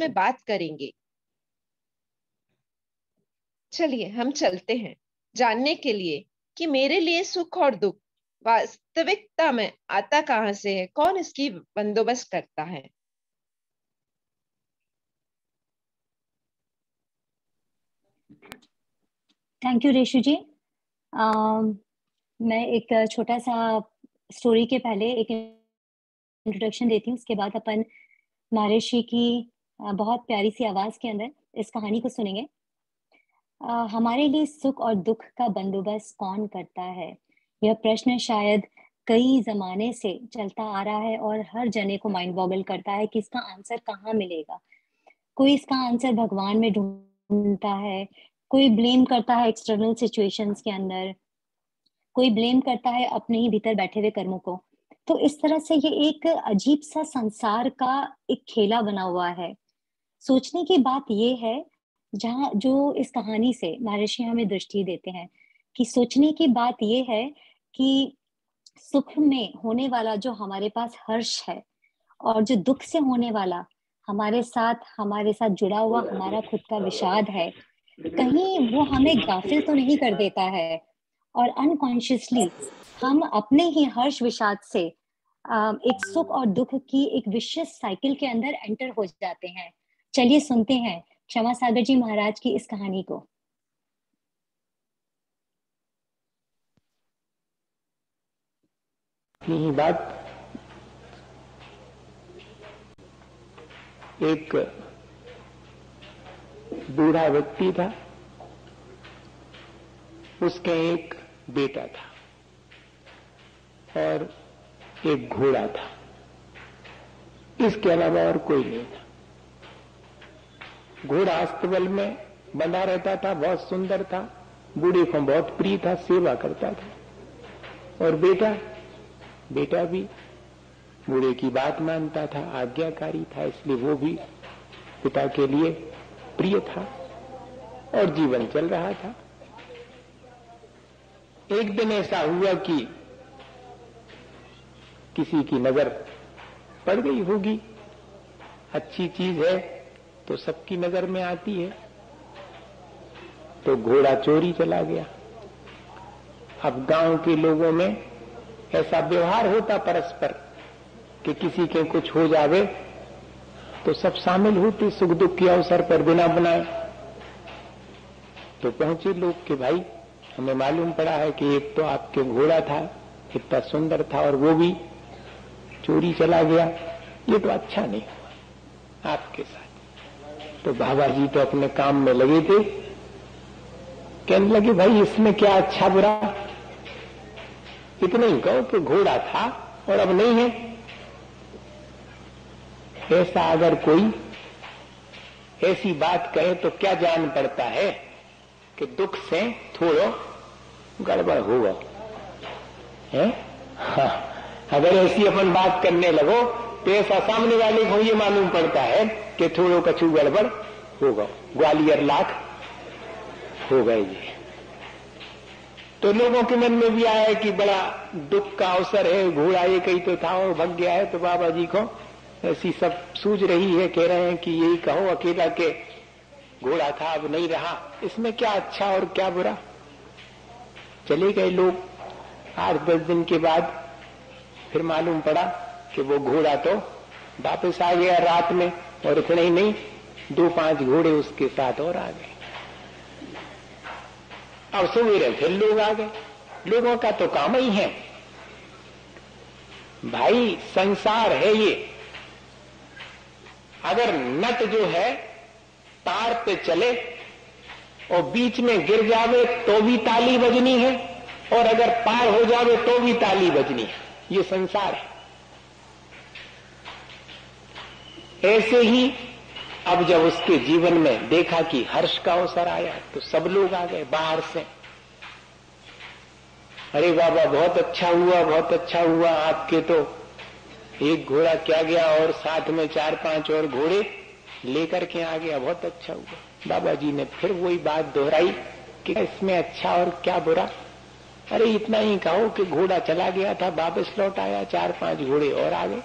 में बात करेंगे। चलिए हम चलते हैं। जानने के लिए कि मेरे लिए सुख और दुख वास्तविकता में आता कहाँ से है? कौन इसकी बंदोबस्त करता है? Thank you Reshu ji. Uh, मैं एक छोटा सा स्टोरी के पहले एक इंट्रोडक्शन देती हूँ उसके बाद अपन महर्षि की बहुत प्यारी सी आवाज़ के अंदर इस कहानी को सुनेंगे। हमारे लिए सुख और दुख का बंदोबस्त कौन करता है? यह प्रश्न शायद कई जमाने से चलता आ रहा है और हर जने को माइंड बॉगल करता है कि इसका आंसर कहाँ मिलेगा। कोई इसका आंसर भगवान में ढूंढता है, कोई ब्लेम करता है एक्सटर्नल सिचुएशंस के अंदर, कोई ब्लेम करता है अपने ही भीतर बैठे हुए कर्मों को। तो इस तरह से ये एक अजीब सा संसार का एक खेला बना हुआ है। सोचने की बात ये है, जहाँ, जो इस कहानी से महर्षि हमें दृष्टि देते हैं, कि सोचने की बात ये है कि सुख में होने वाला जो हमारे पास हर्ष है और जो दुख से होने वाला हमारे साथ हमारे साथ जुड़ा हुआ हमारा खुद का विषाद है, कहीं वो हमें गाफिल तो नहीं कर देता है और अनकॉन्शियसली हम अपने ही हर्ष विषाद से एक सुख और दुख की एक विशेष साइकिल के अंदर एंटर हो जाते हैं। चलिए सुनते हैं क्षमा सागर जी महाराज की इस कहानी को। बात। एक बूढ़ा व्यक्ति था। उसके एक बेटा था और एक घोड़ा था। इसके अलावा और कोई नहीं था। घोड़ा अस्तबल में बंधा रहता था, बहुत सुंदर था। बूढ़े को बहुत प्रिय था, सेवा करता था। और बेटा बेटा भी बूढ़े की बात मानता था, आज्ञाकारी था, इसलिए वो भी पिता के लिए प्रिय था और जीवन चल रहा था। एक दिन ऐसा हुआ कि किसी की नज़र पड़ गई होगी। अच्छी चीज़ है तो सबकी नज़र में आती है। तो घोड़ा चोरी चला गया। अब गाँव के लोगों में ऐसा व्यवहार होता परस्पर कि किसी के कुछ हो जावे तो सब शामिल होते सुख दुख के अवसर पर बिना बनाए। तो पहुँचे लोग के भाई, हमें मालूम पड़ा है कि एक तो आपके घोड़ा था, इतना सुंदर था और वो भी चोरी चला गया। ये तो अच्छा नहीं हुआ आपके साथ। तो बाबा जी तो अपने काम में लगे थे। कहने लगे, भाई, इसमें क्या अच्छा बुरा? इतना ही कहो कि घोड़ा था और अब नहीं है। ऐसा अगर कोई ऐसी बात कहे तो क्या जान पड़ता है कि दुख से थोड़ो गड़बड़ होगा? है? हाँ। अगर ऐसी अपन बात करने लगो तो ऐसा सामने वाले को ये मालूम पड़ता है कि थोड़ो कछु गड़बड़ होगा। ग्वालियर लाख हो गए ये। तो लोगों के मन में भी आया कि बड़ा दुख का अवसर है, घोड़ा ये कहीं तो था और भग गया है तो बाबा जी को ऐसी सब सूझ रही है, कह रहे हैं कि यही कहो, अकेला के घोड़ा था, अब नहीं रहा। इसमें क्या अच्छा और क्या बुरा? चले गए लोग। आठ दस दिन के बाद फिर मालूम पड़ा कि वो घोड़ा तो वापस आ गया रात में और इतने ही नहीं, दो पाँच घोड़े उसके साथ और आ गए। अब सवेरे फिर लोग आ गए। लोगों का तो काम ही है। भाई, संसार है ये। अगर नट जो है, तार पे चले और बीच में गिर जावे तो भी ताली बजनी है, और अगर पार हो जावे तो भी ताली बजनी है। ये संसार है। ऐसे ही अब जब उसके जीवन में देखा कि हर्ष का अवसर आया तो सब लोग आ गए बाहर से। अरे बाबा, बहुत अच्छा हुआ, बहुत अच्छा हुआ आपके तो। एक घोड़ा क्या गया और साथ में चार पाँच और घोड़े लेकर के आ गया, बहुत अच्छा हुआ। बाबा जी ने फिर वही बात दोहराई कि इसमें अच्छा और क्या बुरा? अरे इतना ही कहो कि घोड़ा चला गया था, वापस लौट आया, चार पाँच घोड़े और आ गए।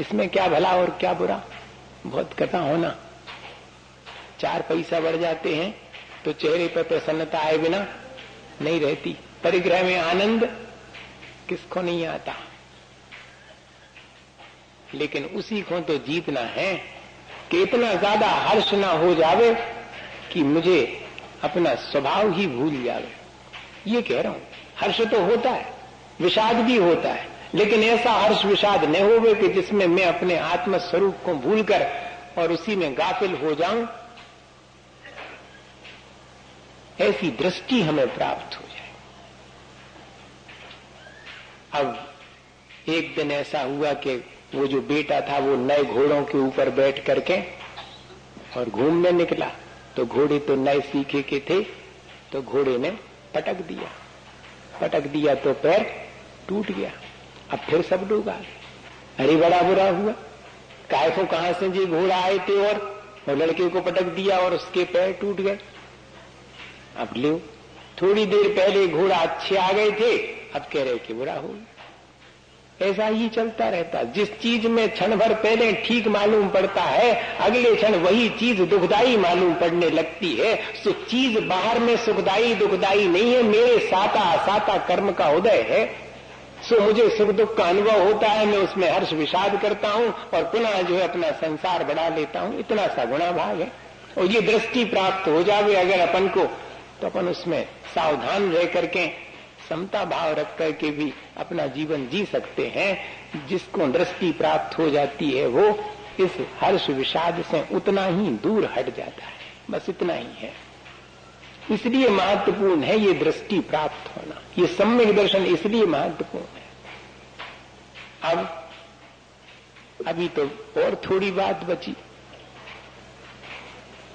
इसमें क्या भला और क्या बुरा? बहुत कथा होना चार पैसा बढ़ जाते हैं तो चेहरे पर प्रसन्नता आए बिना नहीं रहती। परिग्रह में आनंद किसको नहीं आता? लेकिन उसी को तो जीतना है कि इतना ज़्यादा हर्ष ना हो जावे कि मुझे अपना स्वभाव ही भूल जावे। ये कह रहा हूँ, हर्ष तो होता है, विषाद भी होता है। लेकिन ऐसा हर्ष विषाद न होवे कि जिसमें मैं अपने आत्म स्वरूप को भूलकर और उसी में गाफिल हो जाऊँ। ऐसी दृष्टि हमें प्राप्त हो जाए। अब एक दिन ऐसा हुआ कि वो जो बेटा था, वो नए घोड़ों के ऊपर बैठ करके और घूमने निकला। तो घोड़े तो नए सीखे के थे तो घोड़े ने पटक दिया। पटक दिया तो पैर टूट गया। अब फिर सब गए अरे बड़ा बुरा हुआ। काय को कहाँ से जी घोड़ा आए थे और वो लड़के को पटक दिया और उसके पैर टूट गए। अब लो थोड़ी देर पहले घोड़ा अच्छे आ गए थे, अब कह रहे कि बुरा हो ऐसा ही चलता रहता। जिस चीज़ में क्षण भर पहले ठीक मालूम पड़ता है, अगले क्षण वही चीज़ दुखदाई मालूम पड़ने लगती है। सो चीज़ बाहर में सुखदाई दुखदाई नहीं है, मेरे साता असाता कर्म का उदय है। सो मुझे सुख दुख का अनुभव होता है, मैं उसमें हर्ष विषाद करता हूँ और पुनः जो है अपना संसार बढ़ा लेता हूँ। इतना सा गुणा भाग है। और ये दृष्टि प्राप्त हो जावे अगर अपन को तो अपन उसमें सावधान रह करके समता भाव रख करके भी अपना जीवन जी सकते हैं। जिसको दृष्टि प्राप्त हो जाती है, वो इस हर्ष विषाद से उतना ही दूर हट जाता है। बस इतना ही है। इसलिए महत्वपूर्ण है ये दृष्टि प्राप्त होना। ये सम्यक दर्शन इसलिए महत्वपूर्ण है। अब, अभी तो और थोड़ी बात बची।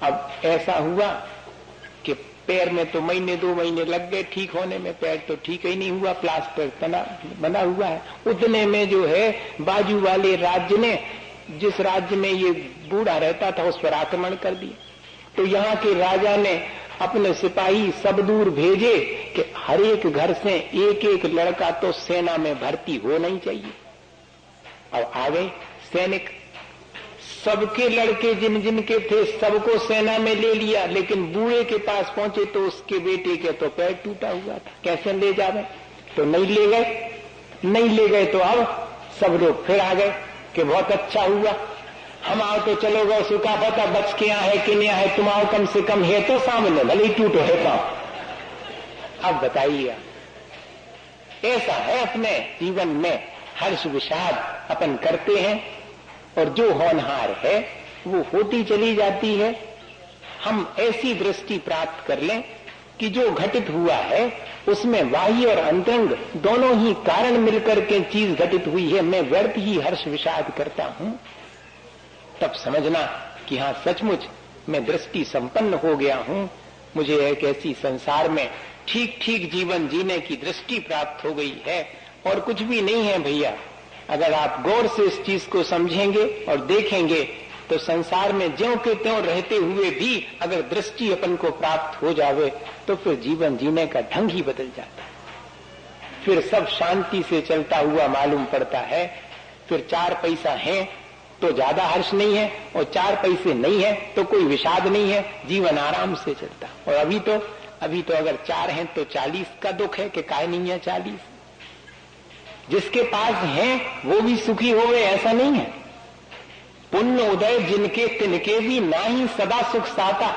अब ऐसा हुआ कि पैर में तो महीने, दो महीने लग गए ठीक होने में, पैर तो ठीक ही नहीं हुआ, प्लास्टर बना बना हुआ है। उतने में जो है, बाजू वाले राज्य ने, जिस राज्य में ये बूढ़ा रहता था, उस पर आक्रमण कर दिया। तो यहाँ के राजा ने अपने सिपाही सब दूर भेजे कि हर एक घर से एक एक लड़का तो सेना में भर्ती ही चाहिए। अब आ गए सैनिक। सबके लड़के जिन जिन के थे सबको सेना में ले लिया, लेकिन बूढ़े के पास पहुँचे तो उसके बेटे के तो पैर टूटा हुआ था। कैसे ले जावे? तो नहीं ले गए। नहीं ले गए तो अब सब लोग फिर आ गए कि बहुत अच्छा हुआ। हम आओ तो चलो, गो सुखा पता बच के है कि नहीं है? तुम आओ, कम से कम है तो सामने भले ही टूटो है पाओ अब बताइए ऐसा है अपने जीवन में? हर्ष विषाद अपन करते हैं, और जो होनहार है, वो होती चली जाती है। हम ऐसी दृष्टि प्राप्त कर लें कि जो घटित हुआ है, उसमें बाह्य और अंतरंग दोनों ही कारण मिलकर के चीज़ घटित हुई है। मैं व्यर्थ ही हर्ष विषाद करता हूँ। तब समझना कि हाँ सचमुच मैं दृष्टि संपन्न हो गया हूँ। मुझे एक ऐसी संसार में ठीक ठीक जीवन जीने की दृष्टि प्राप्त हो गई है और कुछ भी नहीं है भैया। अगर आप गौर से इस चीज़ को समझेंगे और देखेंगे तो संसार में ज्यो के त्यों रहते हुए भी अगर दृष्टि अपन को प्राप्त हो जावे तो फिर जीवन जीने का ढंग ही बदल जाता है। फिर सब शांति से चलता हुआ मालूम पड़ता है। फिर चार पैसा है तो ज़्यादा हर्ष नहीं है और चार पैसे नहीं है तो कोई विषाद नहीं है, जीवन आराम से चलता और अभी तो अभी तो अगर चार हैं तो चालीस का दुख है कि काय नहीं है चालीस। जिसके पास है, वो भी सुखी हो गए, ऐसा नहीं है। पुण्य उदय जिनके तिनके भी ना ही सदा सुख साता।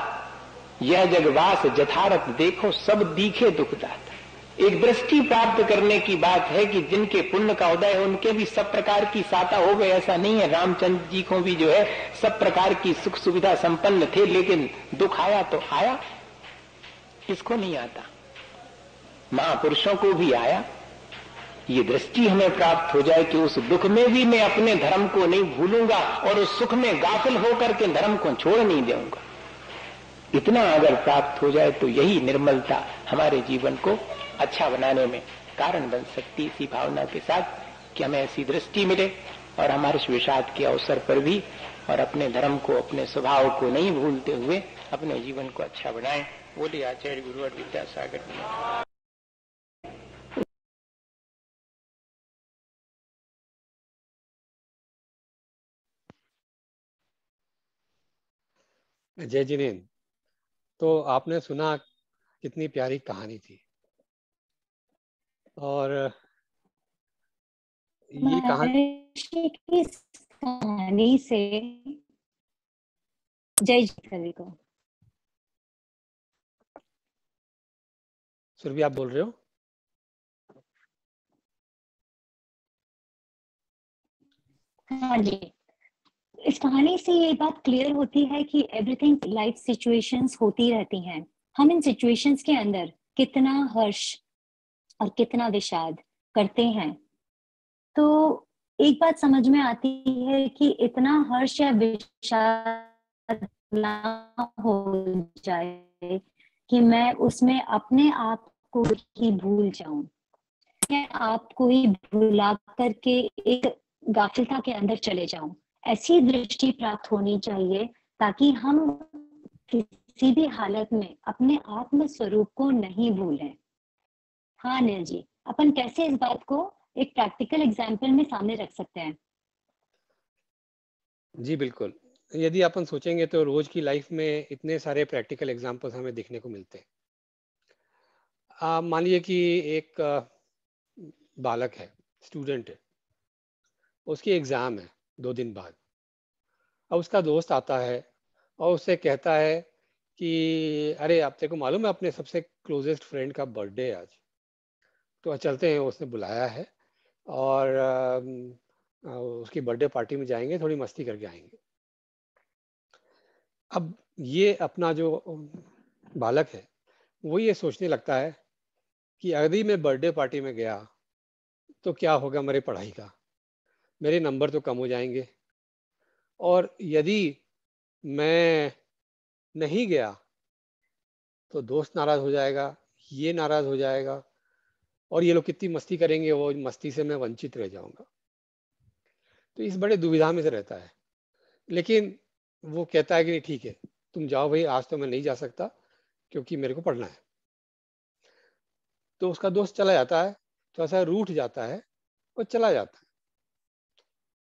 यह जगवास जथारथ देखो, सब दीखे दुखदाता एक दृष्टि प्राप्त करने की बात है कि जिनके पुण्य का उदय है, उनके भी सब प्रकार की साता हो गए, ऐसा नहीं है। रामचंद्र जी को भी जो है, सब प्रकार की सुख सुविधा संपन्न थे, लेकिन दुख आया तो आया। किसको नहीं आता? महापुरुषों को भी आया। ये दृष्टि हमें प्राप्त हो जाए कि उस दुख में भी मैं अपने धर्म को नहीं भूलूँगा और उस सुख में गाफिल होकर के धर्म को छोड़ नहीं देऊँगा। इतना अगर प्राप्त हो जाए तो यही निर्मलता हमारे जीवन को अच्छा बनाने में कारण बन सकती इसी भावना के साथ कि हमें ऐसी दृष्टि मिले और हमारे विषाद के अवसर पर भी और अपने धर्म को, अपने स्वभाव को नहीं भूलते हुए अपने जीवन को अच्छा बनाए। बोले आचार्य गुरु और विद्यासागर जय जिनेन तो आपने सुना कितनी प्यारी कहानी थी। और ये कहानी कहानी से जय जी को। सुरभि आप बोल रहे हो? हाँ जी। इस कहानी से ये बात क्लियर होती है कि एवरीथिंग लाइफ सिचुएशंस होती रहती हैं। हम इन सिचुएशंस के अंदर कितना हर्ष और कितना विषाद करते हैं। तो एक बात समझ में आती है कि इतना हर्ष या विषाद ना हो जाए कि मैं उसमें अपने आप को ही भूल जाऊँ। मैं आपको ही भुला करके एक गाफिलता के अंदर चले जाऊँ। ऐसी दृष्टि प्राप्त होनी चाहिए ताकि हम किसी भी हालत में अपने आत्म स्वरूप को नहीं भूलें। हाँ अनिल जी। अपन कैसे इस बात को एक प्रैक्टिकल एग्ज़ाम्पल में सामने रख सकते हैं? जी, बिल्कुल। यदि अपन सोचेंगे तो रोज की लाइफ में इतने सारे प्रैक्टिकल एग्जाम्पल्स हमें दिखने को मिलते हैं। मान लीजिए कि एक बालक है स्टूडेंट है। उसकी एग्ज़ाम है दो दिन बाद। अब उसका दोस्त आता है और उससे कहता है कि, अरे, आप तेरे को मालूम है अपने सबसे क्लोजेस्ट फ्रेंड का बर्थडे आज? तो चलते हैं, उसने बुलाया है और उसकी बर्थडे पार्टी में जाएँगे, थोड़ी मस्ती करके आएँगे। अब ये अपना जो बालक है, वो ये सोचने लगता है कि यदि मैं बर्थडे पार्टी में गया तो क्या होगा मेरी पढ़ाई का? मेरे नंबर तो कम हो जाएँगे। और यदि मैं नहीं गया तो दोस्त नाराज़ हो जाएगा, ये नाराज़ हो जाएगा और ये लोग कितनी मस्ती करेंगे, वो मस्ती से मैं वंचित रह जाऊँगा। तो इस बड़े दुविधा में से रहता है। लेकिन वो कहता है कि नहीं, ठीक है, तुम जाओ भाई, आज तो मैं नहीं जा सकता, क्योंकि मेरे को पढ़ना है। तो उसका दोस्त चला जाता है तो सा रूठ जाता है और चला जाता है।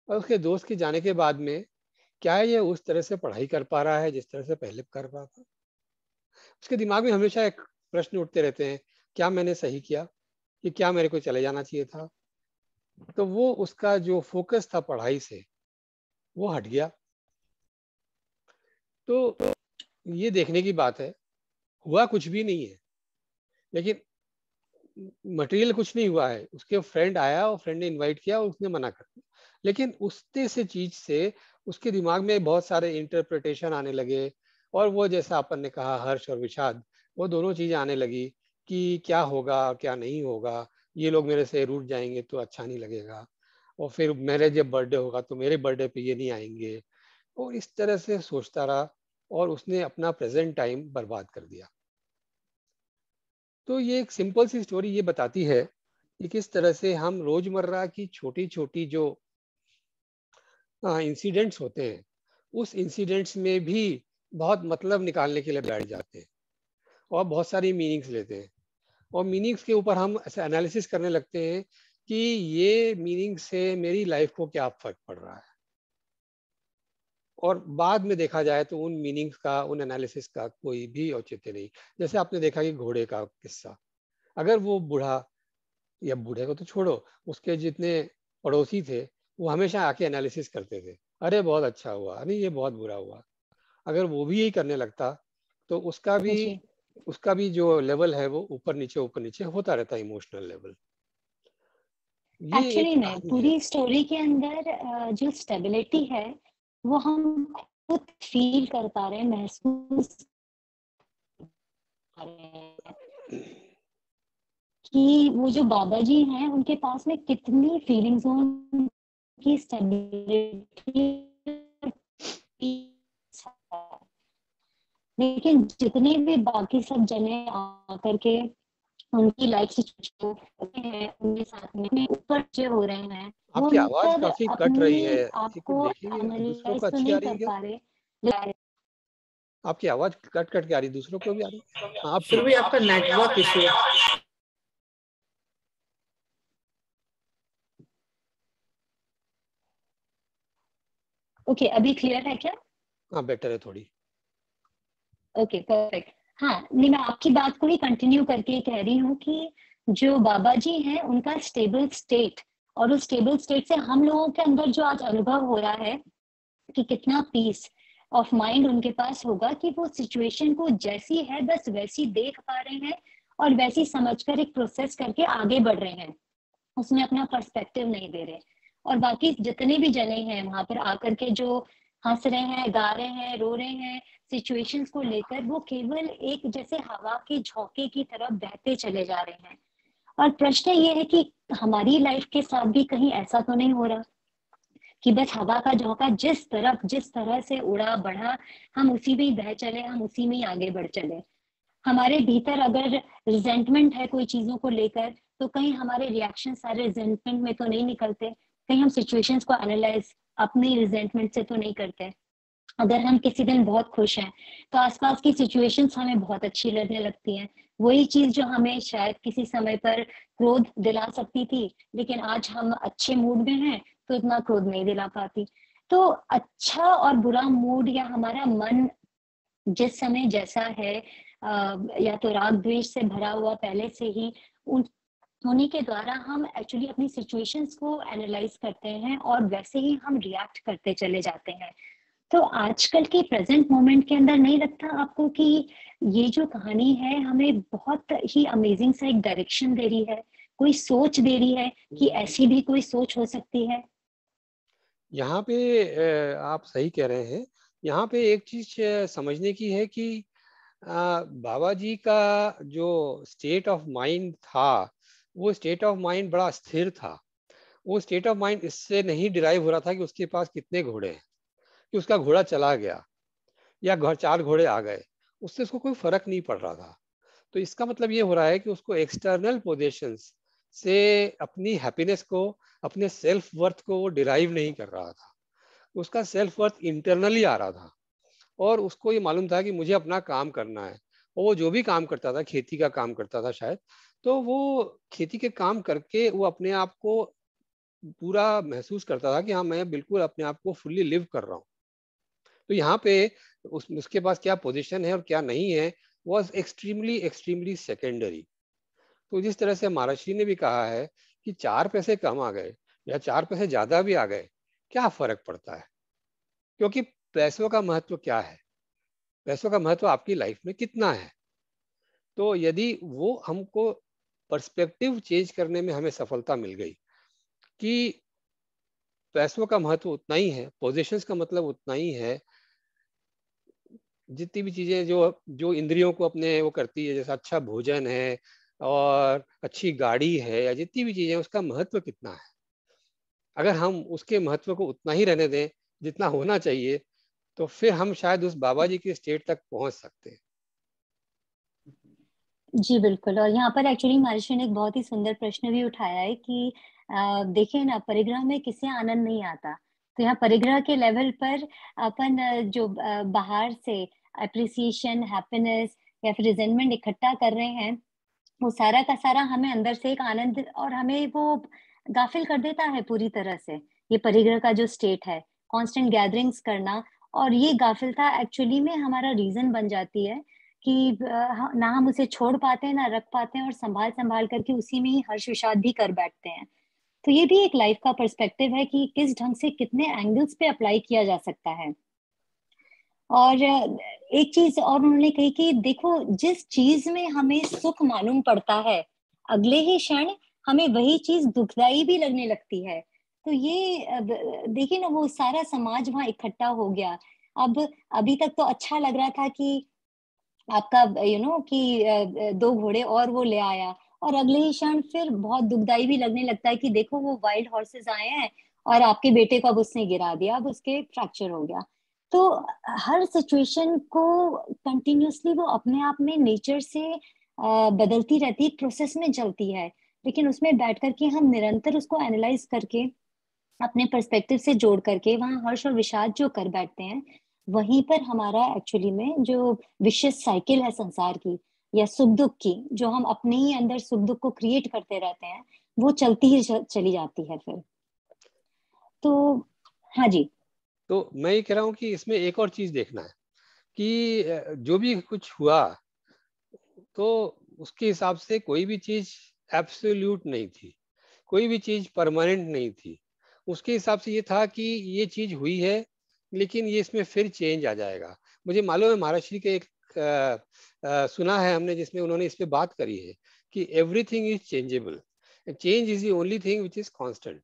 और उसके दोस्त के जाने के बाद में, क्या ये उस तरह से पढ़ाई कर पा रहा है, जिस तरह से पहले कर रहा था? उसके दिमाग में हमेशा एक प्रश्न उठते रहते हैं, क्या मैंने सही किया? कि क्या मेरे को चले जाना चाहिए था। तो वो उसका जो फोकस था पढ़ाई से, वो हट गया। तो ये देखने की बात है, हुआ कुछ भी नहीं है। लेकिन मटेरियल कुछ नहीं हुआ है। उसके फ्रेंड आया और फ्रेंड ने इनवाइट किया और उसने मना कर दिया। लेकिन उसते से चीज़ से उसके दिमाग में बहुत सारे इंटरप्रिटेशन आने लगे और वो जैसा अपन ने कहा, हर्ष और विषाद, वो दोनों चीज़ें आने लगी। कि क्या होगा, क्या नहीं होगा, ये लोग मेरे से रूट जाएँगे तो अच्छा नहीं लगेगा। और फिर मेरे जब बर्थडे होगा तो मेरे बर्थडे पे ये नहीं आएँगे। और इस तरह से सोचता रहा और उसने अपना प्रेजेंट टाइम बर्बाद कर दिया। तो ये एक सिंपल सी स्टोरी ये बताती है कि किस तरह से हम रोज़मर्रा की छोटी छोटी जो इंसिडेंट्स होते हैं, उस इंसिडेंट्स में भी बहुत मतलब निकालने के लिए बैठ जाते हैं और बहुत सारी मीनिंग्स लेते हैं। और मीनिंग्स के ऊपर हम ऐसे एनालिसिस करने लगते हैं कि ये मीनिंग से मेरी लाइफ को क्या फ़र्क पड़ रहा है। और बाद में देखा जाए तो उन मीनिंग्स का, उन एनालिसिस का कोई भी औचित्य नहीं। जैसे आपने देखा कि घोड़े का किस्सा। अगर वो बूढ़ा, या बूढ़े को तो छोड़ो, उसके जितने पड़ोसी थे, वो हमेशा आके एनालिसिस करते थे। अरे, बहुत अच्छा हुआ। नहीं ये बहुत बुरा हुआ। अगर वो भी यही करने लगता तो उसका भी उसका भी जो लेवल है वो ऊपर नीचे ऊपर नीचे होता रहता है इमोशनल लेवल एक्चुअली नहीं पूरी स्टोरी के अंदर जो स्टेबिलिटी है वो हम खुद फील कर पा रहे हैं महसूस कि वो जो बाबा जी हैं उनके पास में कितनी फीलिंग्स की स्टेबिलिटी लेकिन जितने भी बाकी सब जने आकर के उनकी लाइफ सिचुएशन है उनके साथ में ऊपर जो हो रहे हैं आपकी आवाज़ काफ़ी कट रही है। आपको दूसरों को अच्छी आ रही है आपकी आवाज़ कट कट के आ रही दूसरों को भी आ रही है? आप फिर भी आपका नेटवर्क इशू है। ओके okay, अभी क्लियर है क्या? हाँ बेटर है थोड़ी। ओके परफेक्ट हाँ नहीं, मैं आपकी बात को ही कंटिन्यू करके कह रही हूँ कि जो बाबा जी हैं, उनका स्टेबल स्टेट और उस स्टेबल स्टेट से हम लोगों के अंदर जो आज अनुभव हो रहा है कि कितना पीस ऑफ़ माइंड उनके पास होगा कि वो सिचुएशन को जैसी है, बस वैसी देख पा रहे हैं और वैसी समझकर एक प्रोसेस करके आगे बढ़ रहे हैं। उसमें अपना पर्सपेक्टिव नहीं दे रहे। और बाकी जितने भी जने हैं, वहाँ पर आकर के जो हंस रहे हैं, गा रहे हैं, रो रहे हैं सिचुएशंस को लेकर वो केवल एक जैसे हवा के झोंके की तरफ़ बहते चले जा रहे हैं। और प्रश्न ये है कि हमारी लाइफ के साथ भी कहीं ऐसा तो नहीं हो रहा कि बस हवा का झोंका जिस तरफ़, जिस तरह से उड़ा, बढ़ा, हम उसी में ही बह चले, हम उसी में ही आगे बढ़ चले। हमारे भीतर अगर रिजेंटमेंट है कोई चीज़ों को लेकर तो कहीं हमारे रिएक्शन सारे रिजेंटमेंट में तो नहीं निकलते। कहीं हम सिचुएशंस को एनालाइज अपनी रिजेंटमेंट से तो नहीं करते। अगर हम किसी दिन बहुत खुश हैं तो आसपास की सिचुएशंस हमें बहुत अच्छी लगने लगती हैं। वही चीज़ जो हमें शायद किसी समय पर क्रोध दिला सकती थी, लेकिन आज हम अच्छे मूड में हैं तो इतना क्रोध नहीं दिला पाती। तो अच्छा और बुरा मूड या हमारा मन जिस समय जैसा है या तो राग द्वेष से भरा हुआ पहले से ही उन्हीं के द्वारा हम एक्चुअली अपनी सिचुएशंस को एनालाइज करते हैं और वैसे ही हम रिएक्ट करते चले जाते हैं। तो आजकल के प्रेजेंट मोमेंट के अंदर नहीं लगता आपको कि ये जो कहानी है हमें बहुत ही अमेजिंग सा एक डायरेक्शन दे रही है, कोई सोच दे रही है कि ऐसी भी कोई सोच हो सकती है? यहाँ पे आप सही कह रहे हैं। यहाँ पे एक चीज़ समझने की है कि बाबा जी का जो स्टेट ऑफ़ माइंड था वो स्टेट ऑफ़ माइंड बड़ा स्थिर था। वो स्टेट ऑफ़ माइंड इससे नहीं डिराइव हो रहा था कि उसके पास कितने घोड़े हैं, कि उसका घोड़ा चला गया या घर चार घोड़े आ गए, उससे उसको कोई फ़र्क नहीं पड़ रहा था। तो इसका मतलब ये हो रहा है कि उसको एक्सटर्नल पोजिशन से अपनी हैप्पीनेस को, अपने सेल्फ वर्थ को वो डिराइव नहीं कर रहा था। उसका सेल्फ वर्थ इंटरनली आ रहा था और उसको ये मालूम था कि मुझे अपना काम करना है। और वो जो भी काम करता था, खेती का काम करता था शायद तो वो खेती के काम करके वो अपने आप को पूरा महसूस करता था कि हाँ मैं बिल्कुल अपने आप को फुल्ली लिव कर रहा हूँ। तो यहाँ पे उस, उसके पास क्या पोजीशन है और क्या नहीं है वॉज़ एक्सट्रीमली एक्सट्रीमली सेकेंडरी तो जिस तरह से महाराष्ट्री ने भी कहा है कि चार पैसे कम आ गए या चार पैसे ज़्यादा भी आ गए, क्या फ़र्क पड़ता है? क्योंकि पैसों का महत्व क्या है? पैसों का महत्व आपकी लाइफ में कितना है? तो यदि वो हमको पर्सपेक्टिव चेंज करने में हमें सफलता मिल गई। कि पैसों का महत्व उतना ही है पोजीशंस का मतलब उतना ही है, जितनी भी चीज़ें जो जो इंद्रियों को अपने वो करती है, जैसा अच्छा भोजन है और अच्छी गाड़ी है या जितनी भी चीज़ें उसका महत्व कितना है? अगर हम उसके महत्व को उतना ही रहने दें, जितना होना चाहिए तो फिर हम शायद उस बाबा जी के स्टेट तक पहुँच सकते हैं। जी, बिल्कुल। और यहाँ पर एक्चुअली महर्षि ने एक बहुत ही सुंदर प्रश्न भी उठाया है कि देखिए ना, परिग्रह में किसे आनंद नहीं आता? तो यहाँ परिग्रह के लेवल पर अपन जो बाहर से अप्रिसिएशन हैप्पीनेस या फिर रिजेंटमेंट इकट्ठा कर रहे हैं, वो सारा का सारा हमें अंदर से एक आनंद और हमें वो गाफिल कर देता है पूरी तरह से। ये परिग्रह का जो स्टेट है कांस्टेंट गैदरिंग्स करना और ये गाफिलता एक्चुअली में हमारा रीजन बन जाती है। कि ना हम उसे छोड़ पाते हैं, ना रख पाते हैं और संभाल संभाल करके उसी में ही हर्ष विषाद भी कर बैठते हैं। तो ये भी एक लाइफ का पर्सपेक्टिव है कि किस ढंग से कितने एंगल्स पे अप्लाई किया जा सकता है। और, एक चीज़ और उन्होंने कही कि देखो, जिस चीज़ में हमें सुख मालूम पड़ता है, अगले ही क्षण हमें वही चीज़ दुखदाई भी लगने लगती है। तो ये देखिए ना, वो सारा समाज वहाँ इकट्ठा हो गया। अब, अभी तक तो अच्छा लग रहा था कि आपका यू नो कि दो घोड़े और वो ले आया। और अगले ही क्षण फिर बहुत दुखदाई भी लगने लगता है कि देखो, वो वाइल्ड हॉर्सेस आए हैं और आपके बेटे को अब उसने गिरा दिया, अब उसके फ्रैक्चर हो गया। तो हर सिचुएशन को कंटिन्यूसली वो अपने आप में नेचर से बदलती रहती है प्रोसेस में चलती है। लेकिन उसमें बैठ करके हम निरंतर उसको एनालाइज करके, अपने पर्सपेक्टिव से जोड़ करके, वहाँ हर्ष और विषाद जो कर बैठते हैं वहीं पर हमारा एक्चुअली में जो विशेष साइकिल है संसार की, या सुख दुख की, जो हम अपने ही अंदर सुख दुख को क्रिएट करते रहते हैं, वो चलती ही चली जाती है फिर। तो हाँ जी। तो मैं ये कह रहा हूँ कि इसमें एक और चीज़ देखना है, कि जो भी कुछ हुआ तो उसके हिसाब से कोई भी चीज़ एब्सोल्यूट नहीं थी, कोई भी चीज़ परमानेंट नहीं थी। उसके हिसाब से ये था कि ये चीज़ हुई है लेकिन ये इसमें फिर चेंज आ जाएगा। मुझे मालूम है महाराष्ट्र के एक आ, आ, सुना है हमने जिसमें उन्होंने इस पर बात करी है कि everything is changeable change is the only thing which is constant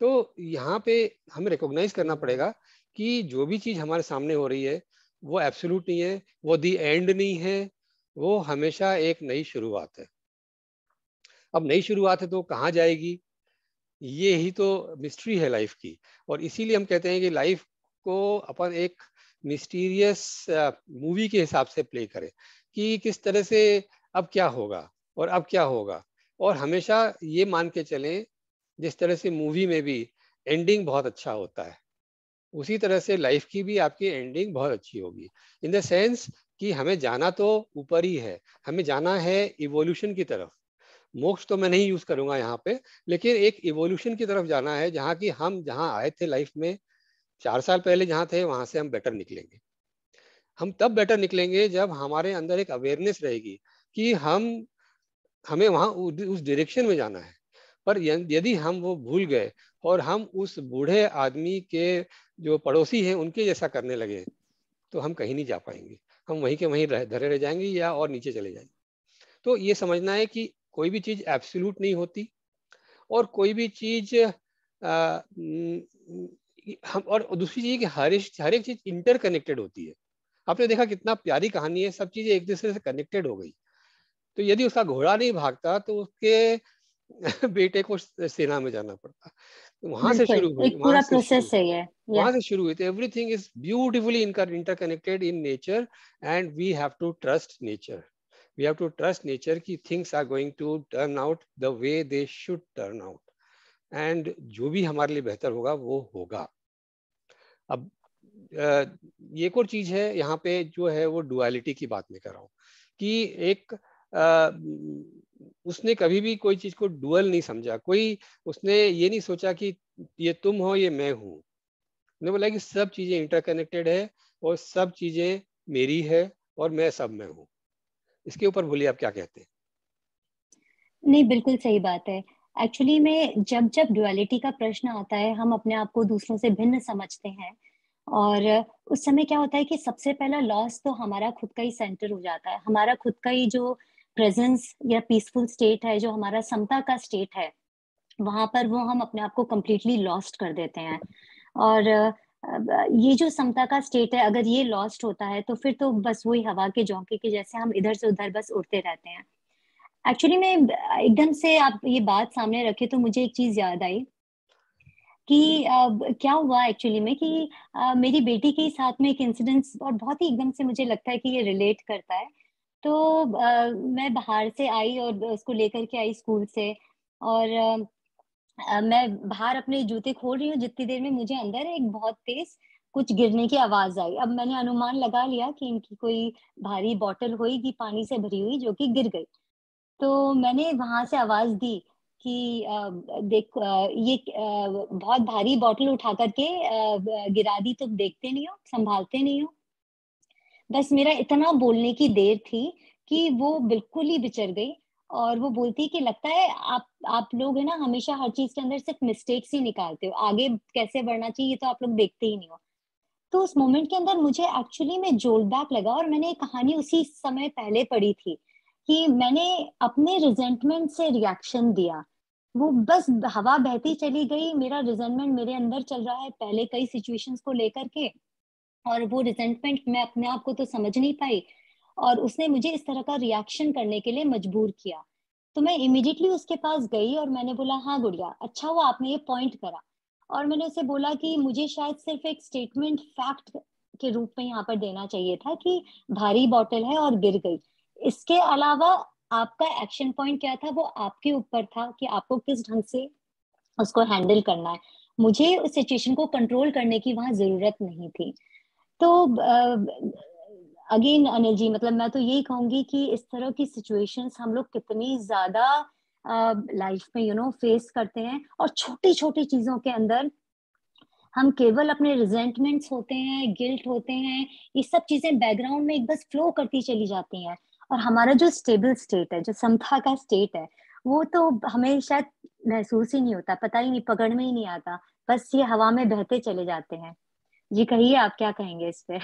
तो यहाँ पे हमें रिकॉग्नाइज करना पड़ेगा कि जो भी चीज़ हमारे सामने हो रही है वो एब्सोल्यूट नहीं है वो दी एंड नहीं है वो हमेशा एक नई शुरुआत है। अब नई शुरुआत है तो कहाँ जाएगी? ये ही तो मिस्ट्री है लाइफ की। और इसीलिए हम कहते हैं कि लाइफ को अपन एक मिस्टीरियस मूवी के हिसाब से प्ले करें कि किस तरह से अब क्या होगा और अब क्या होगा। और हमेशा ये मान के चलें, जिस तरह से मूवी में भी एंडिंग बहुत अच्छा होता है, उसी तरह से लाइफ की भी आपकी एंडिंग बहुत अच्छी होगी। इन द सेंस कि हमें जाना तो ऊपर ही है, हमें जाना है इवोल्यूशन की तरफ़। मोक्ष तो मैं नहीं यूज़ करूँगा यहाँ पे, लेकिन एक इवोल्यूशन की तरफ़ जाना है, जहाँ की हम जहाँ आए थे लाइफ में चार साल पहले जहाँ थे, वहाँ से हम बेटर निकलेंगे। हम तब बेटर निकलेंगे जब हमारे अंदर एक अवेयरनेस रहेगी कि हम, हमें वहाँ उस डायरेक्शन में जाना है। पर यदि हम वो भूल गए और हम उस बूढ़े आदमी के जो पड़ोसी हैं, उनके जैसा करने लगे तो हम कहीं नहीं जा पाएँगे। हम वहीं के वहीं रह, धरे रह जाएँगे या और नीचे चले जाएँगे। तो ये समझना है कि कोई भी चीज़ एब्सोल्यूट नहीं होती और कोई भी चीज़ हम और दूसरी चीज़ कि हर एक हर एक चीज़ इंटरकनेक्टेड होती है। आपने देखा कितना प्यारी कहानी है सब चीज़ें एक दूसरे से कनेक्टेड हो गई। तो यदि उसका घोड़ा नहीं भागता तो उसके बेटे को सेना में जाना पड़ता। तो वहाँ से शुरू हुई पूरा प्रोसेस है ये वहाँ से शुरू हुई everything is beautifully interconnected in nature and we have to trust nature we have to trust nature की things are going to turn out the way they should turn out and जो भी हमारे लिए बेहतर होगा वो होगा। अब एक और चीज़ है यहाँ पे जो है वो डुअलिटी की बात मैं कर रहा हूँ कि एक आ, उसने कभी भी कोई चीज़ को डुअल नहीं समझा कोई उसने ये नहीं सोचा कि ये तुम हो ये मैं हूँ। उसने बोला कि सब चीज़ें इंटरकनेक्टेड है और सब चीज़ें मेरी है और मैं सब में हूँ। इसके ऊपर बोलिए आप क्या कहते हैं? नहीं बिल्कुल सही बात है। एक्चुअली में जब जब डुअलिटी का प्रश्न आता है, हम अपने आप को दूसरों से भिन्न समझते हैं। और उस समय क्या होता है कि सबसे पहला लॉस तो हमारा खुद का ही सेंटर हो जाता है। हमारा खुद का ही जो प्रेजेंस या पीसफुल स्टेट है, जो हमारा समता का स्टेट है, वहाँ पर वो हम अपने आप को कम्प्लीटली लॉस्ट कर देते हैं। और ये जो समता का स्टेट है, अगर ये लॉस्ट होता है तो फिर तो बस वही हवा के झोंके के जैसे हम इधर से उधर बस उड़ते रहते हैं। एक्चुअली में एकदम से आप ये बात सामने रखे तो मुझे एक चीज़ याद आई कि uh, क्या हुआ एक्चुअली में कि uh, मेरी बेटी के साथ में एक इंसिडेंस और बहुत ही एकदम से मुझे लगता है कि ये रिलेट करता है। तो आ, मैं बाहर से आई और उसको लेकर के आई स्कूल से और आ, मैं बाहर अपने जूते खोल रही हूँ जितनी देर में मुझे अंदर एक बहुत तेज कुछ गिरने की आवाज़ आई। अब मैंने अनुमान लगा लिया कि इनकी कोई भारी बॉटल होगी पानी से भरी हुई जो कि गिर गई। तो मैंने वहाँ से आवाज़ दी कि देख ये बहुत भारी बॉटल उठा करके गिरा दी, तुम देखते नहीं हो, संभालते नहीं हो। बस मेरा इतना बोलने की देर थी कि वो बिल्कुल ही बिचर गई और वो बोलती कि लगता है आप आप लोग है ना, हमेशा हर चीज़ के अंदर सिर्फ़ मिस्टेक्स ही निकालते हो, आगे कैसे बढ़ना चाहिए ये तो आप लोग देखते ही नहीं हो। तो उस मोमेंट के अंदर मुझे एक्चुअली में जोल बैक लगा और मैंने एक कहानी उसी समय पहले पढ़ी थी। कि मैंने अपने रिजेंटमेंट से रिएक्शन दिया। वो बस हवा बहती चली गई, मेरा रिजेंटमेंट मेरे अंदर चल रहा है पहले कई सिचुएशंस को लेकर के, और वो रिजेंटमेंट मैं अपने आप को तो समझ नहीं पाई, और उसने मुझे इस तरह का रिएक्शन करने के लिए मजबूर किया। तो मैं इमिडिएटली उसके पास गई और मैंने बोला हाँ गुड़िया अच्छा हुआ आपने ये पॉइंट करा। और मैंने उसे बोला कि मुझे शायद सिर्फ़ एक स्टेटमेंट फैक्ट के रूप में यहाँ पर देना चाहिए था कि भारी बॉटल है और गिर गई। इसके अलावा आपका एक्शन पॉइंट क्या था? वो आपके ऊपर था कि आपको किस ढंग से उसको हैंडल करना है। मुझे उस सिचुएशन को कंट्रोल करने की वहाँ ज़रूरत नहीं थी। तो अगेन अनिल जी मतलब मैं तो यही कहूँगी कि इस तरह की सिचुएशंस हम लोग कितनी ज़्यादा लाइफ में यू नो फेस करते हैं और छोटी छोटी चीज़ों के अंदर हम केवल अपने रिजेंटमेंट्स होते हैं गिल्ट होते हैं, ये सब चीज़ें बैकग्राउंड में एक बस फ्लो करती चली जाती हैं। और हमारा जो स्टेबल स्टेट है, जो समता का स्टेट है, वो तो हमें शायद महसूस ही नहीं होता, पता ही नहीं, पकड़ में ही नहीं आता। बस ये हवा में बहते चले जाते हैं। जी, कहिए आप क्या कहेंगे इस पे?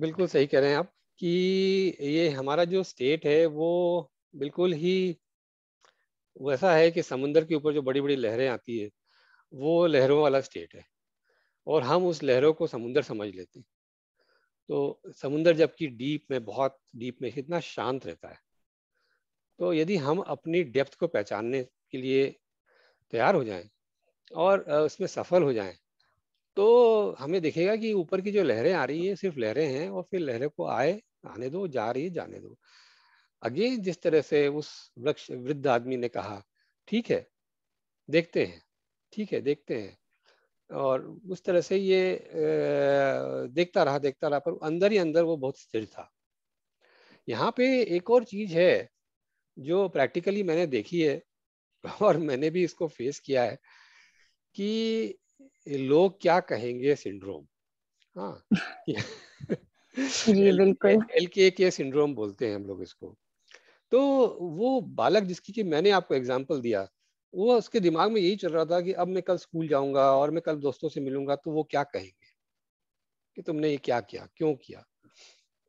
बिल्कुल सही कह रहे हैं आप कि ये हमारा जो स्टेट है, वो बिल्कुल ही वैसा है कि समुद्र के ऊपर जो बड़ी बड़ी लहरें आती है, वो लहरों वाला स्टेट है। और हम उस लहरों को समुद्र समझ लेते हैं। तो समुद्र जबकि डीप में, बहुत डीप में कितना शांत रहता है। तो यदि हम अपनी डेप्थ को पहचानने के लिए तैयार हो जाएँ और उसमें सफल हो जाएँ तो हमें दिखेगा कि ऊपर की जो लहरें आ रही है, सिर्फ़ लहरें हैं और फिर लहरें को आए, आने दो, जा रही है, जाने दो। अगेन जिस तरह से उस वृक्ष, वृद्ध आदमी ने कहा, ठीक है, देखते हैं, ठीक है, देखते हैं। और उस तरह से ये देखता रहा देखता रहा पर अंदर ही अंदर वो बहुत स्थिर था। यहाँ पे एक और चीज़ है जो प्रैक्टिकली मैंने देखी है और मैंने भी इसको फेस किया है कि लोग क्या कहेंगे सिंड्रोम। हाँ। जी बिल्कुल। एल के के सिंड्रोम बोलते हैं हम लोग इसको। तो वो बालक जिसकी कि मैंने आपको एग्जांपल दिया वो उसके दिमाग में यही चल रहा था कि अब मैं कल स्कूल जाऊँगा और मैं कल दोस्तों से मिलूँगा तो वो क्या कहेंगे? कि तुमने ये क्या किया? क्यों किया?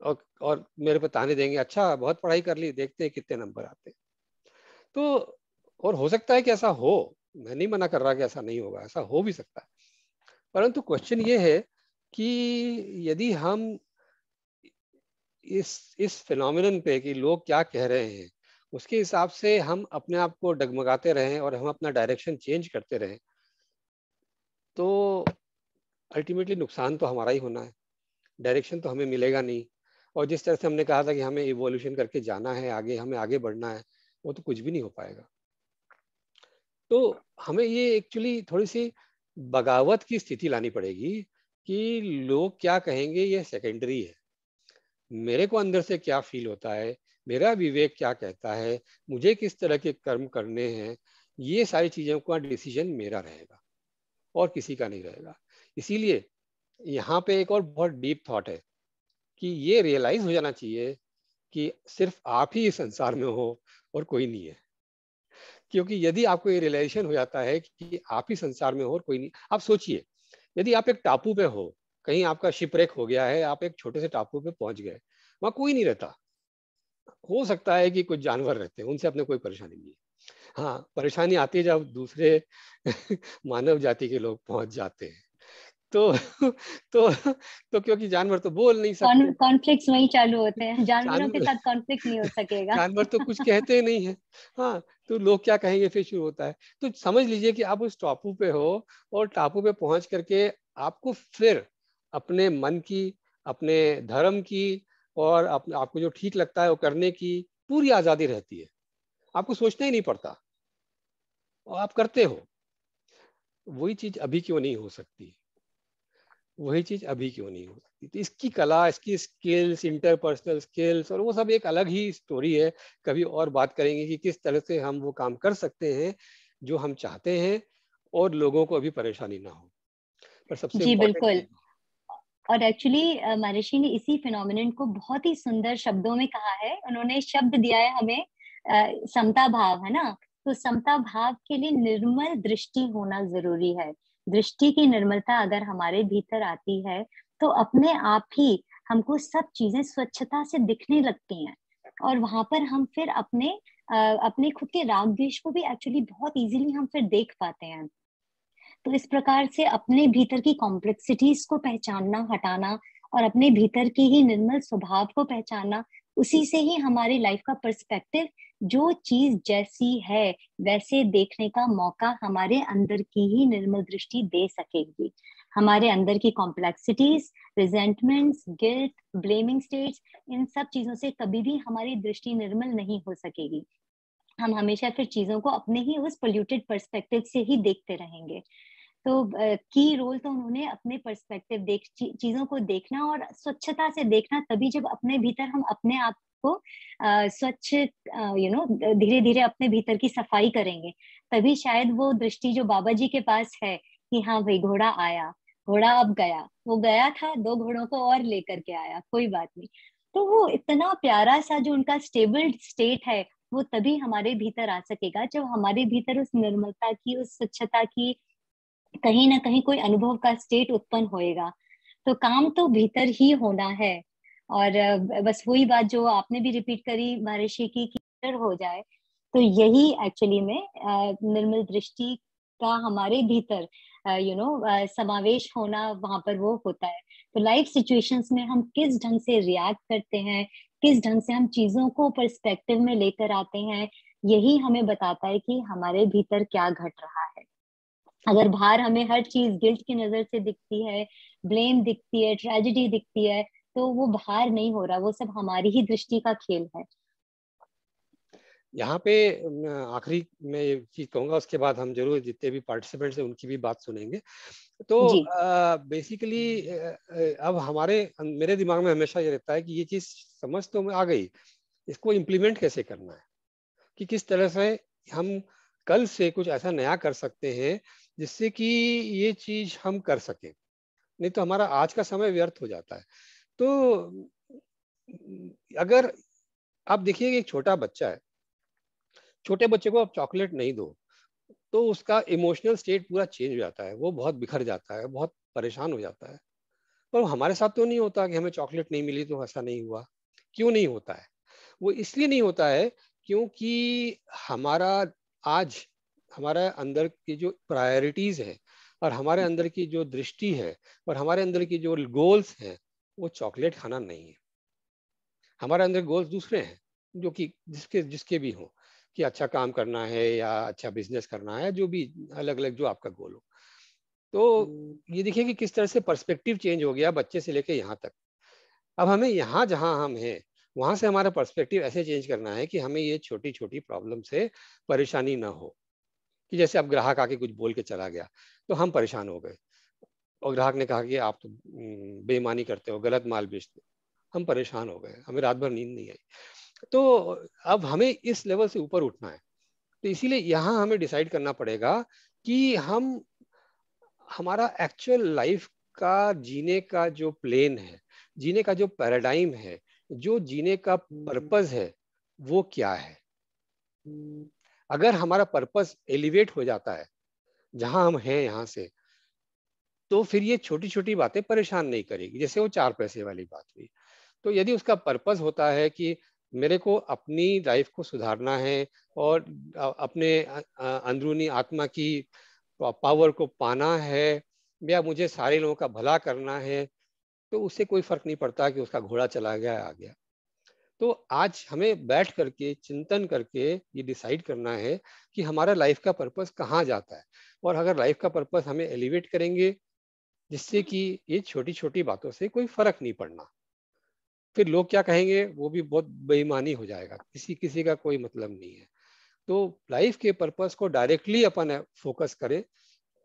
और और मेरे पे ताने देंगे अच्छा बहुत पढ़ाई कर ली, देखते हैं कितने नंबर आते तो और हो सकता है कि ऐसा हो, मैं नहीं मना कर रहा कि ऐसा नहीं होगा, ऐसा हो भी सकता है। परंतु क्वेश्चन ये है कि यदि हम इस इस फिनोमिनन पे कि लोग क्या कह रहे हैं उसके हिसाब से हम अपने आप को डगमगाते रहें और हम अपना डायरेक्शन चेंज करते रहें तो अल्टीमेटली नुकसान तो हमारा ही होना है। डायरेक्शन तो हमें मिलेगा नहीं। और जिस तरह से हमने कहा था कि हमें इवोल्यूशन करके जाना है, आगे, हमें आगे बढ़ना है, वो तो कुछ भी नहीं हो पाएगा। तो हमें ये एक्चुअली थोड़ी सी बगावत की स्थिति लानी पड़ेगी कि लोग क्या कहेंगे, ये सेकेंडरी है। मेरे को अंदर से क्या फील होता है? मेरा विवेक क्या कहता है? मुझे किस तरह के कर्म करने हैं? ये सारी चीज़ों का डिसीज़न मेरा रहेगा और किसी का नहीं रहेगा। इसीलिए यहाँ पे एक और बहुत डीप थॉट है कि ये रियलाइज़ हो जाना चाहिए कि सिर्फ़ आप ही इस संसार में हो और कोई नहीं है। क्योंकि यदि आपको ये रियलाइजेशन हो जाता है कि आप ही संसार में हो और कोई नहीं, आप सोचिए, यदि आप एक टापू पे हो, कहीं आपका शिपरेक हो गया है, आप एक छोटे से टापू पे पहुँच गए, वहाँ कोई नहीं रहता। हो सकता है कि कुछ जानवर रहते हैं उनसे अपने कोई परेशानी नहीं है। हाँ परेशानी आती है जब दूसरे मानव जाति के लोग पहुँच जाते हैं। तो तो तो क्योंकि जानवर तो बोल नहीं सकते। कॉन्फ्लिक्ट्स वहीं चालू होते हैं जानवरों के साथ कॉन्फ्लिक्ट नहीं हो सकेगा। जानवर तो कुछ कहते नहीं है। हाँ तो लोग क्या कहेंगे फिर शुरू होता है। तो समझ लीजिए कि आप उस टापू पे हो और टापू पे पहुँच करके आपको फिर अपने मन की अपने धर्म की और आप, आपको जो ठीक लगता है वो करने की पूरी आज़ादी रहती है। आपको सोचना ही नहीं पड़ता। और आप करते हो। वही चीज़ अभी क्यों नहीं हो सकती? वही चीज़ अभी क्यों नहीं हो सकती? तो इसकी कला इसकी स्किल्स इंटरपर्सनल स्किल्स और वो सब एक अलग ही स्टोरी है। कभी और बात करेंगे कि किस तरह से हम वो काम कर सकते हैं जो हम चाहते हैं और लोगों को अभी परेशानी ना हो। पर सबसे जी बिल्कुल। और एक्चुअली महर्षि ने इसी फिनोमिन को बहुत ही सुंदर शब्दों में कहा है। उन्होंने शब्द दिया है हमें समता भाव, है ना? तो समता भाव के लिए निर्मल दृष्टि होना ज़रूरी है। दृष्टि की निर्मलता अगर हमारे भीतर आती है तो अपने आप ही हमको सब चीज़ें स्वच्छता से दिखने लगती हैं। और वहाँ पर हम फिर अपने अपने खुद के राग द्वेश को भी एक्चुअली बहुत इजीली हम फिर देख पाते हैं। तो इस प्रकार से अपने भीतर की कॉम्प्लेक्सिटीज को पहचानना, हटाना और अपने भीतर के ही निर्मल स्वभाव को पहचानना, उसी से ही हमारी लाइफ का पर्सपेक्टिव जो चीज़ जैसी है, वैसे देखने का मौका हमारे अंदर की ही निर्मल दृष्टि दे सकेगी। हमारे अंदर की complexities resentments guilt blaming states इन सब चीज़ों से कभी भी हमारी दृष्टि निर्मल नहीं हो सकेगी। हम हमेशा फिर चीज़ों को अपने ही उस पोल्यूटेड पर्सपेक्टिव से ही देखते रहेंगे। तो की रोल तो उन्होंने अपने पर्सपेक्टिव देख चीज़ों को देखना और स्वच्छता से देखना, तभी जब अपने भीतर हम अपने आप को स्वच्छ यू नो धीरे धीरे अपने भीतर की सफ़ाई करेंगे। तभी शायद वो दृष्टि जो बाबा जी के पास है कि हाँ भाई, घोड़ा आया, घोड़ा अब गया। वो गया था, दो घोड़ों को और लेकर के आया, कोई बात नहीं। तो वो इतना प्यारा सा जो उनका स्टेबल स्टेट है, वो तभी हमारे भीतर आ सकेगा, जब हमारे भीतर उस निर्मलता की, उस स्वच्छता की कहीं ना कहीं कोई अनुभव का स्टेट उत्पन्न होएगा। तो काम तो भीतर ही होना है। और बस वही बात जो आपने भी रिपीट करी महर्षि की कि हो जाए तो यही एक्चुअली में निर्मल दृष्टि का हमारे भीतर यू नो समावेश होना वहाँ पर वो होता है। तो लाइफ सिचुएशंस में हम किस ढंग से रिएक्ट करते हैं, किस ढंग से हम चीज़ों को परस्पेक्टिव में लेकर आते हैं, यही हमें बताता है कि हमारे भीतर क्या घट रहा है। अगर बाहर हमें हर चीज़ गिल्ट की नज़र से दिखती है ब्लेम दिखती है ट्रेजिडी दिखती है तो वो बाहर नहीं हो रहा वो सब हमारी ही दृष्टि का खेल है। यहाँ पे आखिरी मैं ये चीज़ कहूँगा उसके बाद हम ज़रूर जितने भी पार्टिसिपेंट्स हैं उनकी भी बात सुनेंगे। तो बेसिकली अब हमारे मेरे दिमाग में हमेशा ये रहता है कि ये चीज़ समझ तो आ गई इसको इम्प्लीमेंट कैसे करना है? कि किस तरह से हम कल से कुछ ऐसा नया कर सकते हैं जिससे कि ये चीज़ हम कर सकें। नहीं तो हमारा आज का समय व्यर्थ हो जाता है। तो अगर आप देखिए एक छोटा बच्चा है, छोटे बच्चे को आप चॉकलेट नहीं दो तो उसका इमोशनल स्टेट पूरा चेंज हो जाता है। वो बहुत बिखर जाता है, बहुत परेशान हो जाता है। पर हमारे साथ तो नहीं होता कि हमें चॉकलेट नहीं मिली तो ऐसा नहीं हुआ। क्यों नहीं होता है? वो इसलिए नहीं होता है क्योंकि हमारा आज हमारा अंदर की जो प्रायोरिटीज है और हमारे अंदर की जो दृष्टि है और हमारे अंदर की जो गोल्स हैं वो चॉकलेट खाना नहीं है। हमारे अंदर गोल्स दूसरे हैं जो कि जिसके जिसके भी हों कि अच्छा काम करना है या अच्छा बिज़नेस करना है जो भी अलग अलग जो आपका गोल हो। तो ये देखिए कि किस तरह से पर्सपेक्टिव चेंज हो गया बच्चे से लेके यहाँ तक। अब हमें यहाँ जहाँ हम हैं वहाँ से हमारा पर्सपेक्टिव ऐसे चेंज करना है कि हमें ये छोटी छोटी प्रॉब्लम से परेशानी ना हो। कि जैसे अब ग्राहक आके कुछ बोल के चला गया तो हम परेशान हो गए। और ग्राहक ने कहा कि आप तो बेईमानी करते हो, गलत माल बेचते हो। हम परेशान हो गए, हमें रात भर नींद नहीं आई। तो अब हमें इस लेवल से ऊपर उठना है। तो इसीलिए यहाँ हमें डिसाइड करना पड़ेगा कि हम, हमारा एक्चुअल लाइफ का, जीने का जो प्लेन है, जीने का जो पैराडाइम है, जो जीने का पर्पज है, वो क्या है? अगर हमारा पर्पज एलिवेट हो जाता है, जहाँ हम हैं यहाँ से तो फिर ये छोटी छोटी बातें परेशान नहीं करेगी। जैसे वो चार पैसे वाली बात हुई। तो यदि उसका पर्पज होता है कि मेरे को अपनी लाइफ को सुधारना है और अपने अंदरूनी आत्मा की पावर को पाना है या मुझे सारे लोगों का भला करना है तो उससे कोई फ़र्क नहीं पड़ता कि उसका घोड़ा चला गया आ गया। तो आज हमें बैठ करके चिंतन करके ये डिसाइड करना है कि हमारा लाइफ का पर्पस कहाँ जाता है। और अगर लाइफ का पर्पस हमें एलिवेट करेंगे जिससे कि ये छोटी छोटी बातों से कोई फ़र्क नहीं पड़ना। फिर लोग क्या कहेंगे वो भी बहुत बेईमानी हो जाएगा। किसी किसी का कोई मतलब नहीं है। तो लाइफ के पर्पस को डायरेक्टली अपन फोकस करें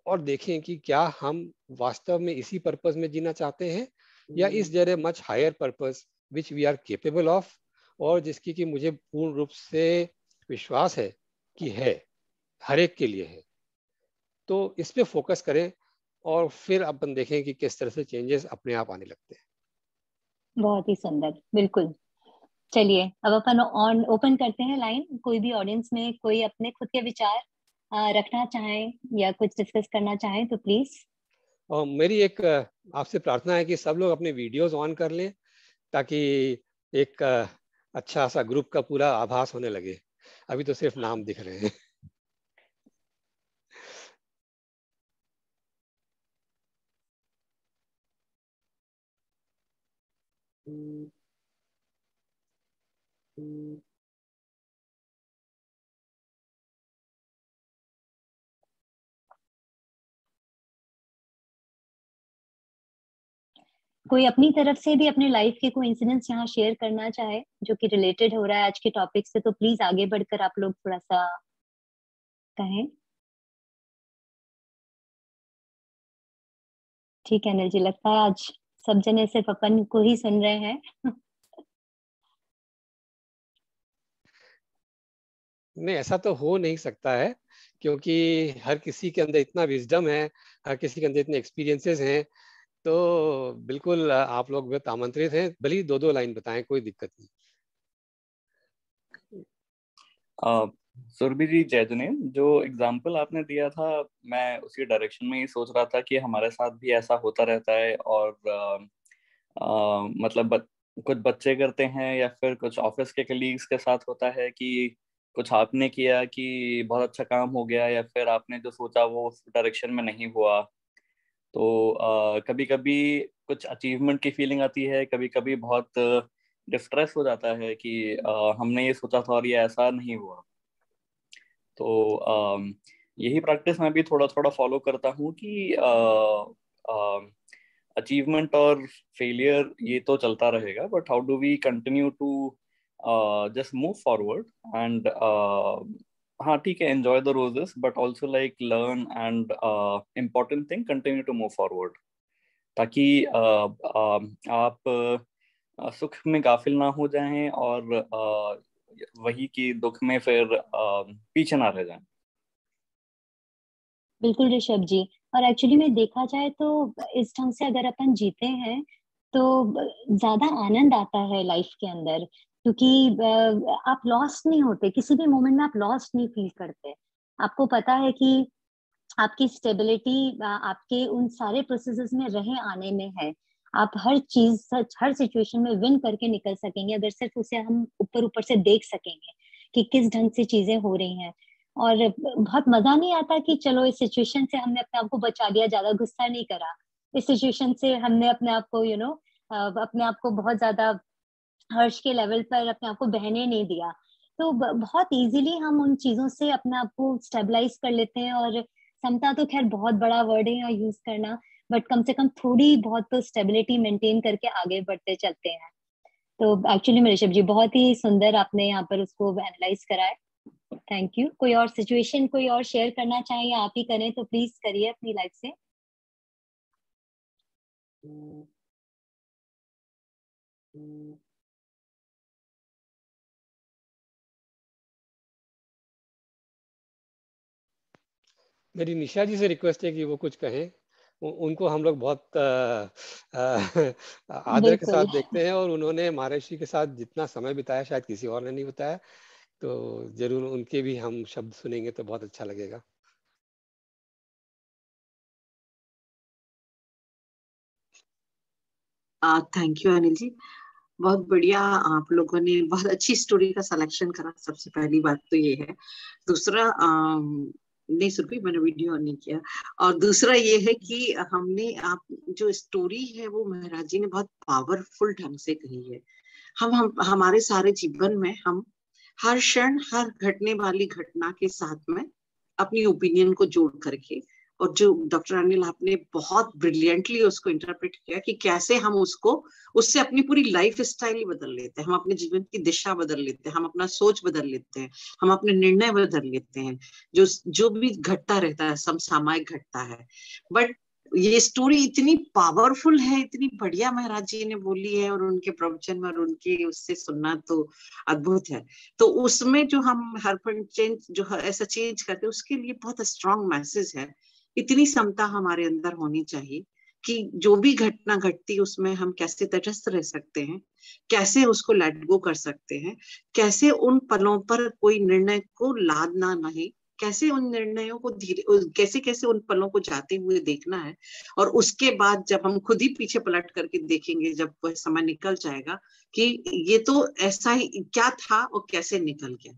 और देखें कि क्या हम वास्तव में इसी पर्पस में जीना चाहते हैं या इस जरे much higher purpose which we are capable of और जिसकी कि मुझे पूर्ण रूप से विश्वास है कि है हर एक के लिए है। तो इस पर फोकस करें और फिर अपन देखें कि किस तरह से चेंजेस अपने आप आने लगते हैं। बहुत ही सुंदर बिल्कुल। चलिए अब अपन ऑन ओपन करते हैं लाइन कोई भी ऑडियंस में कोई अपने खुद के विचार रखना चाहे या कुछ डिस्कस करना चाहे तो प्लीज़ और मेरी एक आपसे प्रार्थना है कि सब लोग अपने वीडियोस ऑन कर लें। ताकि एक अच्छा सा ग्रुप का पूरा आभास होने लगे। अभी तो सिर्फ़ नाम दिख रहे हैं। कोई अपनी तरफ़ से भी अपने लाइफ के कोई इंसिडेंट्स यहाँ शेयर करना चाहे, जो कि रिलेटेड हो रहा है आज के टॉपिक से तो प्लीज़ आगे बढ़कर आप लोग थोड़ा सा कहें। ठीक है अनिल जी लगता है आज सब जने सिर्फ़ अपन को ही सुन रहे हैं। नहीं, ऐसा तो हो नहीं सकता है, क्योंकि हर किसी के अंदर इतना विजडम है, हर किसी के अंदर इतने एक्सपीरियंसेस हैं तो बिल्कुल आप लोग आमंत्रित हैं। भले दो दो लाइन बताएँ कोई दिक्कत नहीं। सुरभि जी जय जो एग्ज़ाम्पल आपने दिया था मैं उसी डायरेक्शन में ही सोच रहा था कि हमारे साथ भी ऐसा होता रहता है और आ, आ, मतलब ब, कुछ बच्चे करते हैं या फिर कुछ ऑफ़िस के कलीग्स के साथ होता है कि कुछ आपने किया कि बहुत अच्छा काम हो गया या फिर आपने जो सोचा वो उस डायरेक्शन में नहीं हुआ। तो कभी कभी कुछ अचीवमेंट की फीलिंग आती है कभी कभी बहुत डिस्ट्रेस हो जाता है कि हमने ये सोचा था और ये ऐसा नहीं हुआ। तो यही प्रैक्टिस मैं भी थोड़ा थोड़ा फॉलो करता हूँ कि अचीवमेंट और फेलियर ये तो चलता रहेगा but how do we continue to just move forward and हाँ ठीक है enjoy the roses but also like learn and important thing continue to move forward ताकि uh, uh, आप uh, सुख में गाफिल ना हो जाएँ और वही की दुख में फिर पीछे ना रह जाएँ। बिल्कुल ऋषभ जी। और एक्चुअली में देखा जाए तो इस ढंग से अगर अपन जीते हैं तो ज़्यादा आनंद आता है लाइफ के अंदर। क्योंकि आप लॉस्ट नहीं होते, किसी भी मोमेंट में आप लॉस्ट नहीं फील करते। आपको पता है कि आपकी स्टेबिलिटी आपके उन सारे प्रोसेसेस में रहे आने में है। आप हर चीज़, हर सिचुएशन में विन करके निकल सकेंगे, अगर सिर्फ़ उसे हम ऊपर ऊपर से देख सकेंगे कि किस ढंग से चीज़ें हो रही हैं। और बहुत मज़ा नहीं आता कि चलो, इस सिचुएशन से हमने अपने आप को बचा लिया, ज़्यादा गुस्सा नहीं करा। इस सिचुएशन से हमने अपने आप को यू नो अपने आप को बहुत ज़्यादा हर्ष के लेवल पर अपने आप को बहने नहीं दिया। तो बहुत इजीली हम उन चीज़ों से अपने आप को स्टेबलाइज कर लेते हैं और समता तो खैर बहुत बड़ा वर्ड है यूज़ करना बट कम से कम थोड़ी बहुत तो स्टेबिलिटी मेंटेन करके आगे बढ़ते चलते हैं। तो एक्चुअली मेरे जी, बहुत ही सुंदर आपने यहाँ पर उसको एनालाइज करा है। थैंक यू कोई और सिचुएशन कोई और शेयर करना चाहे आप ही करें तो प्लीज़ करिए अपनी लाइफ से। मेरी निशा जी से रिक्वेस्ट है कि वो कुछ कहें। उनको हम लोग बहुत आदर के साथ देखते हैं और उन्होंने महर्षि के साथ जितना समय बिताया शायद किसी और ने नहीं बताया तो ज़रूर उनके भी हम शब्द सुनेंगे तो बहुत अच्छा लगेगा। Thank you Anil ji. बहुत बढ़िया आप लोगों ने बहुत अच्छी स्टोरी का सिलेक्शन करा। सबसे पहली बात तो ये है। दूसरा नहीं, सुन मैंने वीडियो नहीं किया। और दूसरा ये है कि हमने, आप जो स्टोरी है वो महाराज जी ने बहुत पावरफुल ढंग से कही है। हम हम, हमारे सारे जीवन में हम हर क्षण, हर घटने वाली घटना के साथ में अपनी ओपिनियन को जोड़ करके और जो डॉक्टर अनिल, आपने बहुत ब्रिलियंटली उसको इंटरप्रेट किया कि कैसे हम उसको, उससे अपनी पूरी लाइफ स्टाइल ही बदल लेते हैं। हम अपने जीवन की दिशा बदल लेते हैं, हम अपना सोच बदल लेते हैं, हम अपने निर्णय बदल लेते हैं। जो जो भी घटता रहता है समसामायिक घटता है। बट ये स्टोरी इतनी पावरफुल है, इतनी बढ़िया महाराज जी ने बोली है और उनके प्रवचन और उनके उससे सुनना तो अद्भुत है। तो उसमें जो हम हर चेंज जो ऐसा चेंज करते हैं, उसके लिए बहुत स्ट्रांग मैसेज है। इतनी समता हमारे अंदर होनी चाहिए कि जो भी घटना घटती उसमें हम कैसे तटस्थ रह सकते हैं, कैसे उसको लेट गो कर सकते हैं, कैसे उन पलों पर कोई निर्णय को लादना नहीं, कैसे उन निर्णयों को धीरे कैसे कैसे उन पलों को जाते हुए देखना है और उसके बाद जब हम खुद ही पीछे पलट करके देखेंगे, जब वह समय निकल जाएगा कि ये तो ऐसा ही, क्या था और कैसे निकल गया।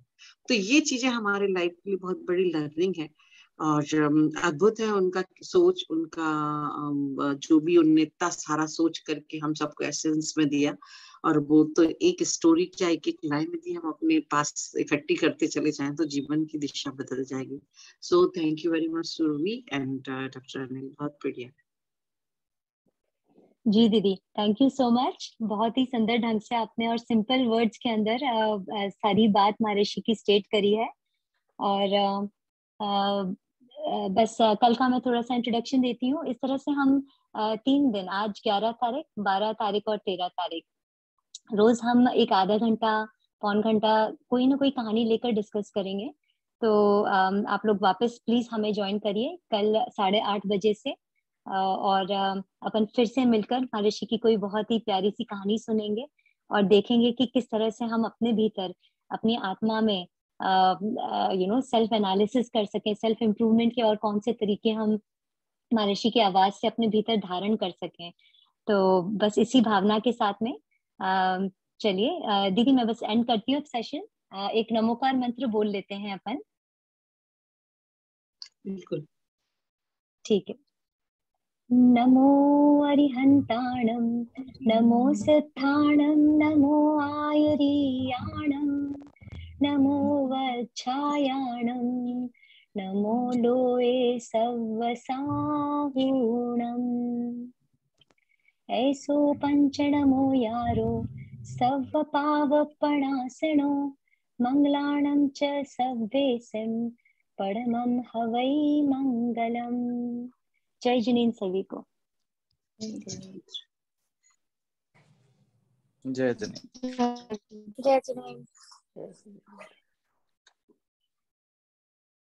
तो ये चीज़ें हमारे लाइफ के लिए बहुत बड़ी लर्निंग है। और अद्भुत है उनका सोच उनका जो भी उनने इतना सारा सोच करके हम सबको एसेंस में दिया और वो तो एक स्टोरी क्या एक एक लाइन में दी हम अपने पास इकट्ठी करते चले जाएँ तो जीवन की दिशा बदल जाएगी। So thank you very much Survi and doctor Anil बहुत बढ़िया। जी दीदी थैंक यू सो मच बहुत ही सुंदर ढंग से आपने और सिंपल वर्ड्स के अंदर आ, आ, सारी बात मारेशी की स्टेट करी है। और आ, बस कल का मैं थोड़ा सा इंट्रोडक्शन देती हूँ। इस तरह से हम तीन दिन, आज ग्यारह तारीख, बारह तारीख और तेरह तारीख। रोज हम एक आधा घंटा, पौन घंटा कोई ना कोई कहानी लेकर डिस्कस करेंगे। तो आप लोग वापस प्लीज़ हमें ज्वाइन करिए कल साढ़े आठ बजे से। और अपन फिर से मिलकर महर्षि की कोई बहुत ही प्यारी सी कहानी सुनेंगे और देखेंगे कि किस तरह से हम अपने भीतर, अपनी आत्मा में यू नो सेल्फ एनालिसिस कर सकें सेल्फ इम्प्रूवमेंट के और कौन से तरीके हम महर्षि की आवाज़ से अपने भीतर धारण कर सकें। तो बस इसी भावना के साथ में चलिए दीदी मैं बस एंड करती हूँ सेशन एक नमोकार मंत्र बोल लेते हैं अपन। बिल्कुल। ठीक है। नमो अरिहन्ताणं नमो सिद्धाणं नमो आयुरीयाणं। नमो वच्छायाणं नमो लोये सवसाहूणम् ऐसो पञ्चनमो यारो सवपावपणासनो मङ्गलाणं च सव्येसिं परमं हवै मङ्गलम्। जय जनीन सभी को जय जनीन। जय जनीन। Yes, Lord.